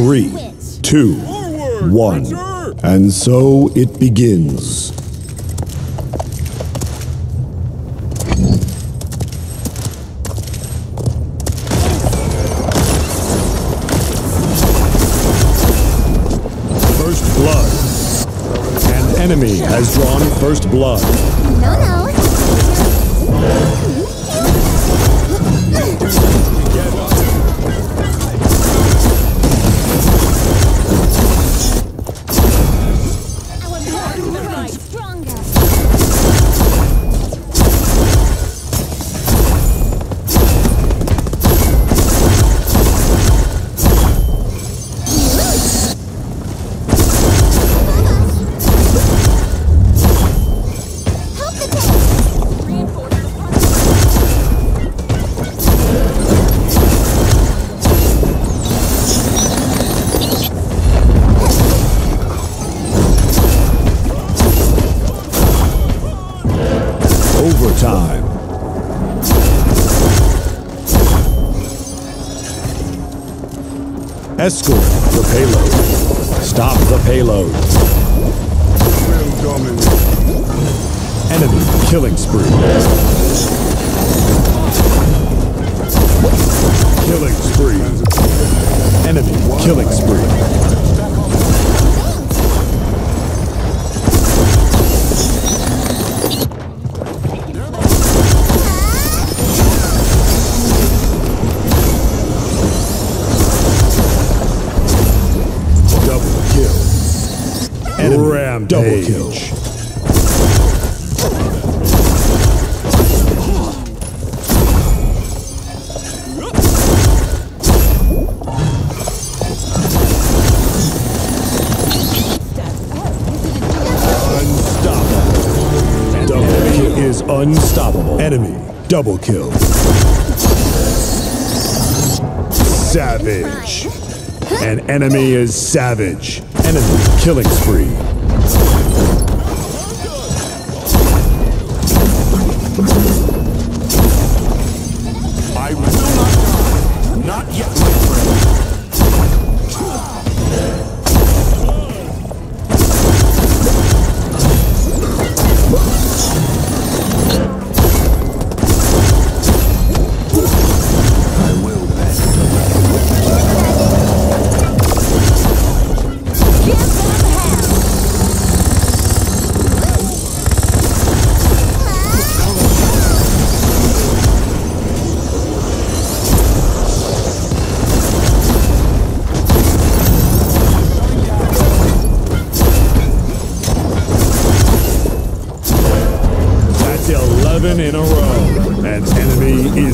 Three, two, one. And so it begins. First blood. An enemy has drawn first blood. No, no. Escort the payload. Stop the payload. Enemy killing spree. Killing spree. Enemy killing spree. Double kill. Unstoppable. Double kill is unstoppable. Enemy double kill. Savage. An enemy is savage. Enemy killing spree. I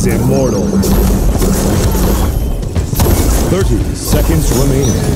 immortal. 30 seconds remaining.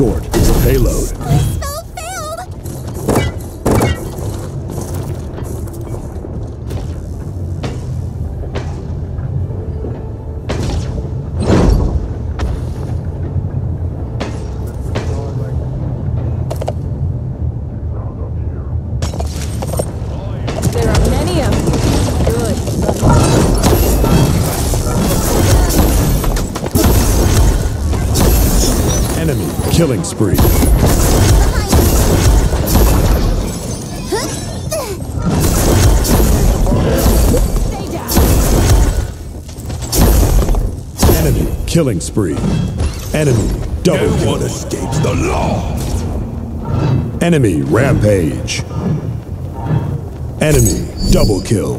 Escort the payload. Killing spree. Enemy killing spree. Enemy double No kill. one escapes the law. Enemy rampage. Enemy double kill.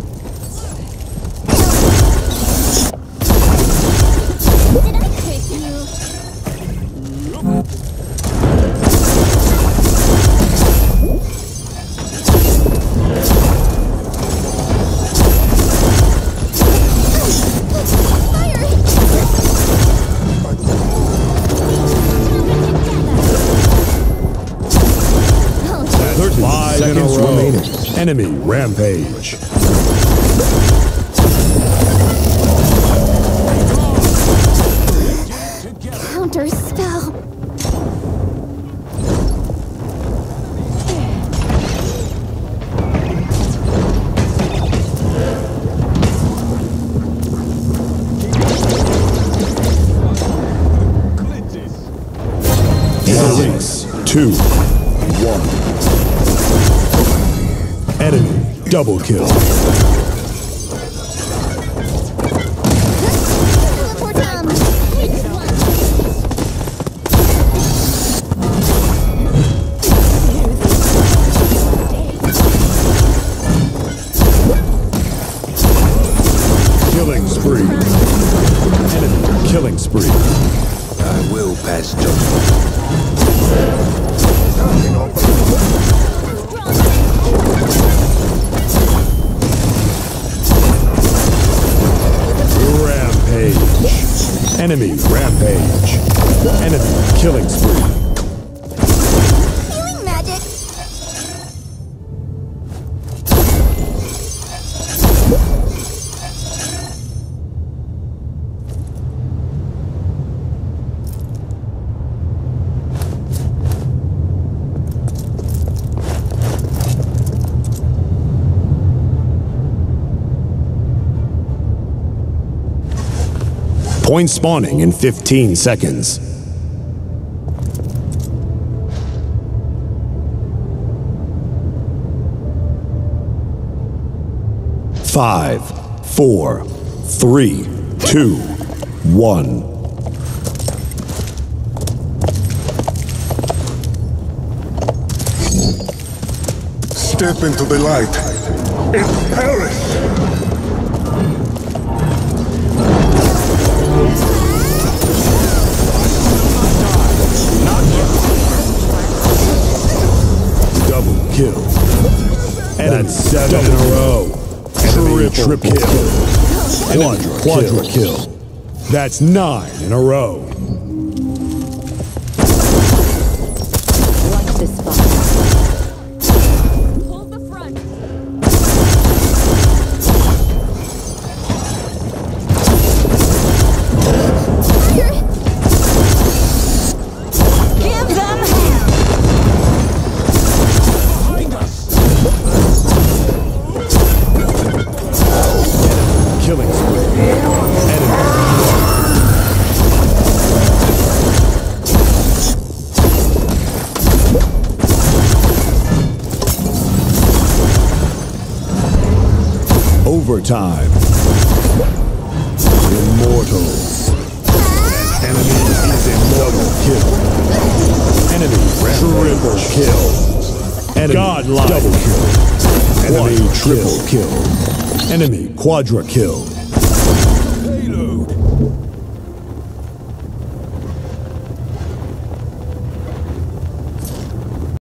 Enemy rampage. Counter spell. Two, Enemy double kill. Killing spree. Killing spree. I will pass judgment. Rampage. Enemy rampage. Enemy killing spree. Point spawning in 15 seconds. Five, four, three, two, one. Step into the light It's perish. Kill. And That's seven in a row. Enemy triple kill. One quadra kill. That's nine in a row. watch this spot. Killing spree. Overtime. Immortals. Enemy is immortal kill. Enemy triple kill. Enemy God double kill. Enemy One triple kill. kill. Enemy quadra kill.